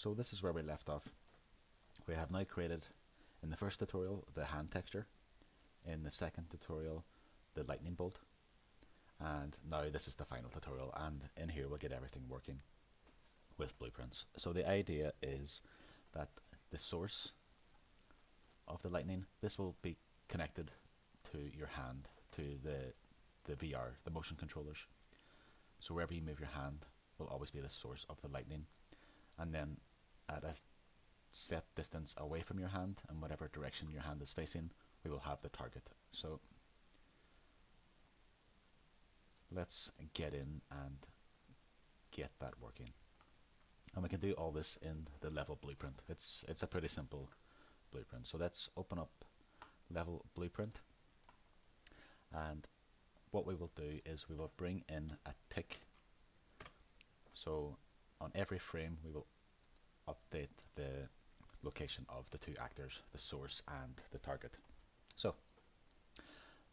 So this is where we left off. We have now created in the first tutorial the hand texture, in the second tutorial the lightning bolt, and now this is the final tutorial and in here we'll get everything working with blueprints. So the idea is that the source of the lightning, this will be connected to your hand, to the, the VR, the motion controllers. So wherever you move your hand will always be the source of the lightning. And then at a set distance away from your hand and whatever direction your hand is facing, we will have the target. So let's get in and get that working. And we can do all this in the level blueprint. It's it's a pretty simple blueprint. So let's open up level blueprint. And what we will do is we will bring in a tick. So on every frame we will update the location of the two actors, the source and the target. So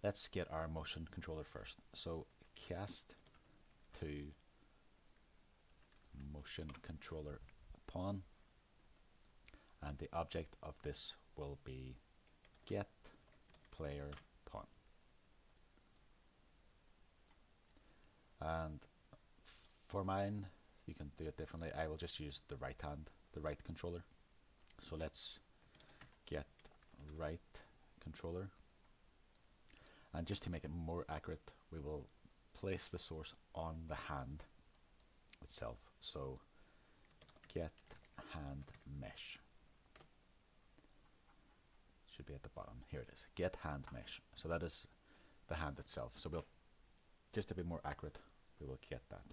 let's get our motion controller first. So cast to motion controller pawn and the object of this will be get player pawn and for mine you can do it differently I will just use the right hand the right controller so let's get right controller and just to make it more accurate we will place the source on the hand itself. So get hand mesh should be at the bottom. Here it is. Get hand mesh. So that is the hand itself. So we'll just to be more accurate, we will get that.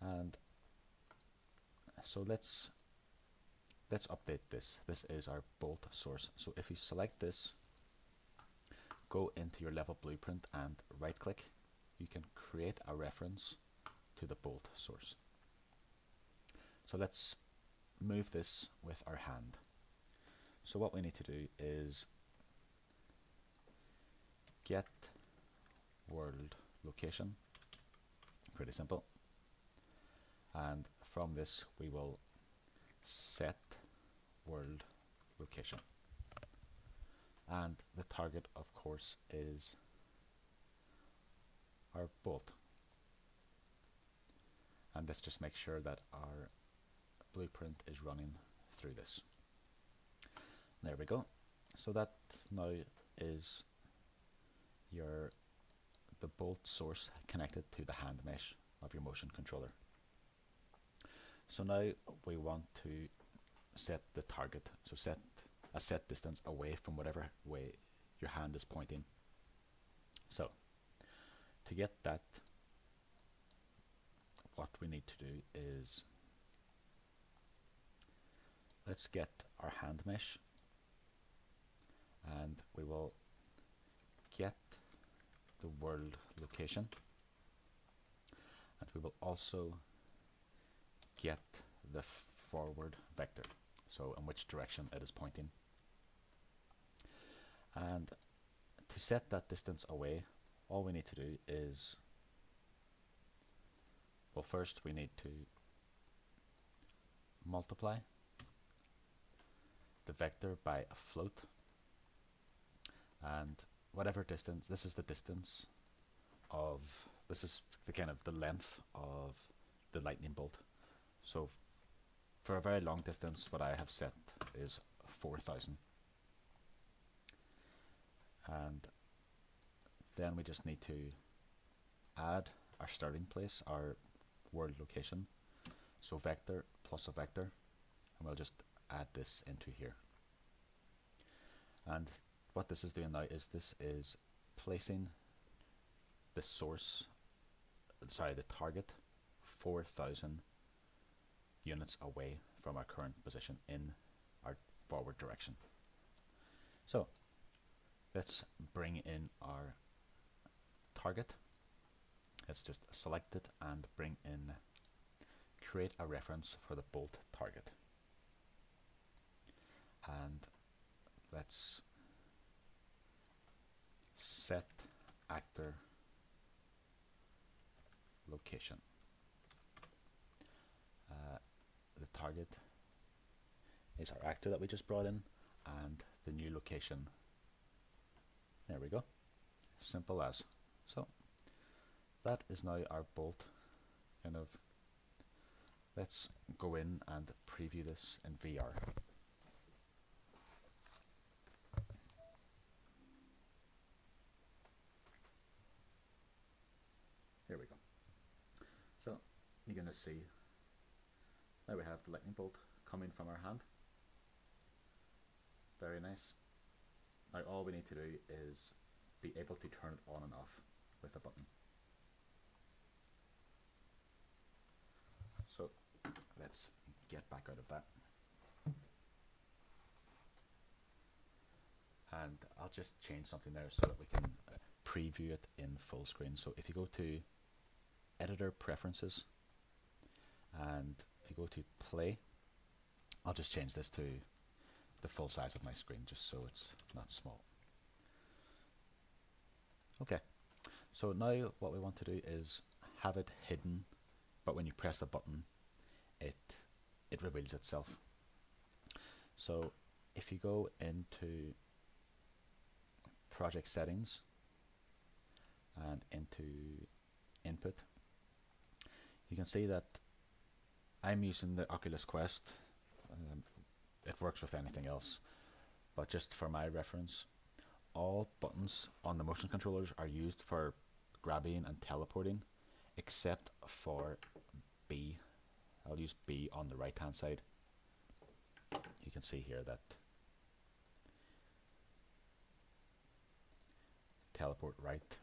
And so let's let's update this. This is our bolt source. So if you select this, go into your level blueprint and right click you can create a reference to the bolt source. So let's move this with our hand. So what we need to do is get world location, pretty simple. And from this we will set world location. And the target of course is our bolt. And let's just make sure that our blueprint is running through this. There we go. So that now is your the bolt source connected to the hand mesh of your motion controller. So now we want to set the target, so set a set distance away from whatever way your hand is pointing. So to get that, what we need to do is let's get our hand mesh and we will get the world location. And we will also get the forward vector so in which direction it is pointing. And to set that distance away all we need to do is well first we need to multiply the vector by a float. And whatever distance this is the distance of this is the kind of the length of the lightning bolt. So for a very long distance what I have set is 4000 and then we just need to add our starting place, our world location. So vector plus a vector, and we'll just add this into here. And what this is doing now is this is placing the source, sorry, the target 4,000 units away from our current position in our forward direction. So let's bring in our target. Let's just select it and bring in create a reference for the bolt target. And let's set actor location. Uh, the target is our actor that we just brought in and the new location. There we go. Simple as. So that is now our bolt kind of let's go in and preview this in VR. Here we go. So you're going to see now we have the lightning bolt coming from our hand. Very nice. Now all we need to do is be able to turn it on and off with a button. So let's get back out of that. And I'll just change something there so that we can uh, preview it in full screen. So if you go to Editor Preferences and if you go to Play, I'll just change this to the full size of my screen just so it's not small. Okay, so now what we want to do is have it hidden but when you press a button it it reveals itself so if you go into project settings and into input you can see that I'm using the Oculus Quest um, it works with anything else but just for my reference all buttons on the motion controllers are used for grabbing and teleporting except for B. I'll use B on the right hand side. You can see here that teleport right.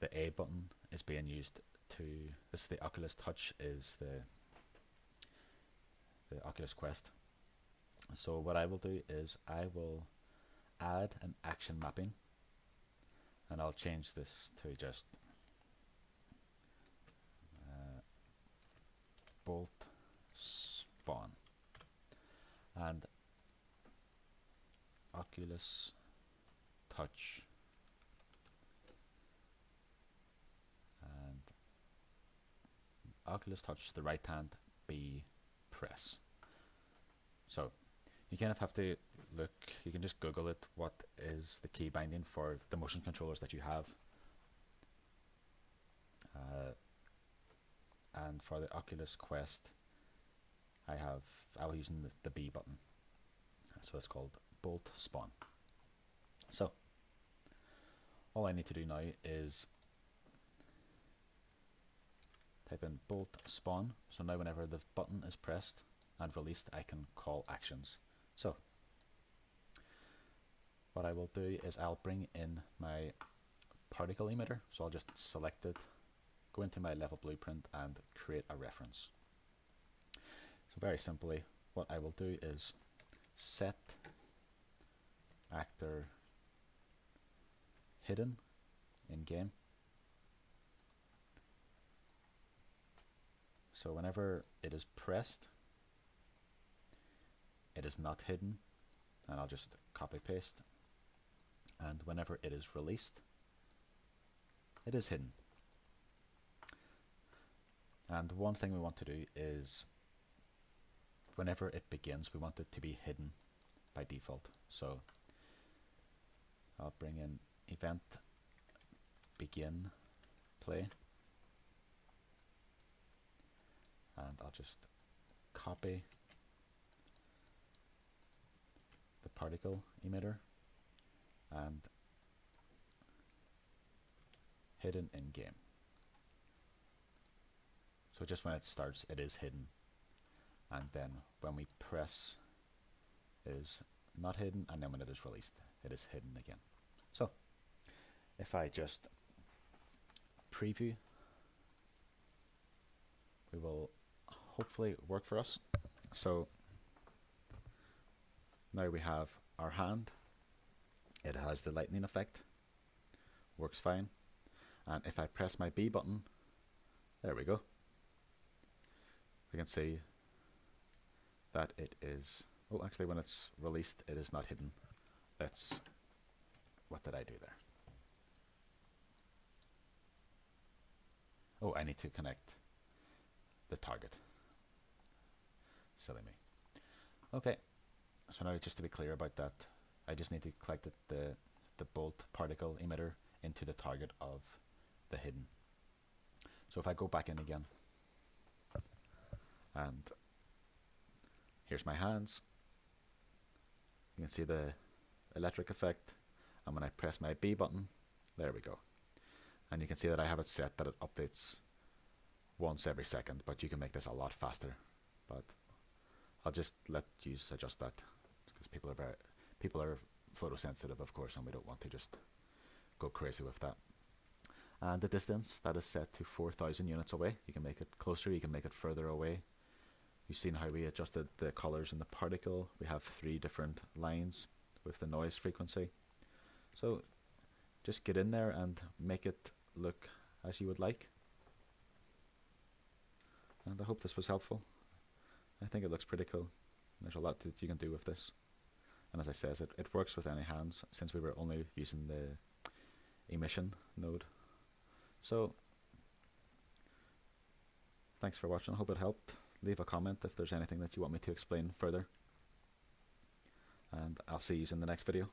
The A button is being used to this is the Oculus Touch is the the Oculus Quest. So what I will do is I will add an action mapping and I'll change this to just uh, bolt spawn and Oculus touch Oculus touch the right hand B press. So you kind of have to look you can just google it what is the key binding for the motion controllers that you have. Uh, and for the Oculus Quest I have I was using the, the B button. So it's called bolt spawn. So all I need to do now is type in bolt spawn so now whenever the button is pressed and released I can call actions so what I will do is I'll bring in my particle emitter so I'll just select it go into my level blueprint and create a reference. So very simply, what I will do is set actor hidden in game. So whenever it is pressed, it is not hidden, and I'll just copy paste. And whenever it is released, it is hidden. And one thing we want to do is whenever it begins, we want it to be hidden by default. So I'll bring in event begin play and I'll just copy the particle emitter and hidden in game. So just when it starts, it is hidden. And then when we press, it is not hidden. And then when it is released, it is hidden again. So if I just preview, we will hopefully work for us. So now we have our hand. It has the lightning effect. Works fine. And if I press my B button, there we go we can see that it is oh actually when it's released it is not hidden let's what did I do there oh I need to connect the target silly me Okay, so now just to be clear about that, I just need to collect the, the, the bolt particle emitter into the target of the hidden. So if I go back in again, and here's my hands, you can see the electric effect, and when I press my B button, there we go. And you can see that I have it set that it updates once every second, but you can make this a lot faster. But I'll just let you adjust that because people are very people are photosensitive, of course, and we don't want to just go crazy with that. And the distance that is set to 4,000 units away. You can make it closer, you can make it further away. You've seen how we adjusted the colors in the particle. We have three different lines with the noise frequency. So just get in there and make it look as you would like. And I hope this was helpful. I think it looks pretty cool. There's a lot that you can do with this. And as I says, it, it works with any hands since we were only using the emission node. So, thanks for watching. I hope it helped. Leave a comment if there's anything that you want me to explain further. And I'll see you in the next video.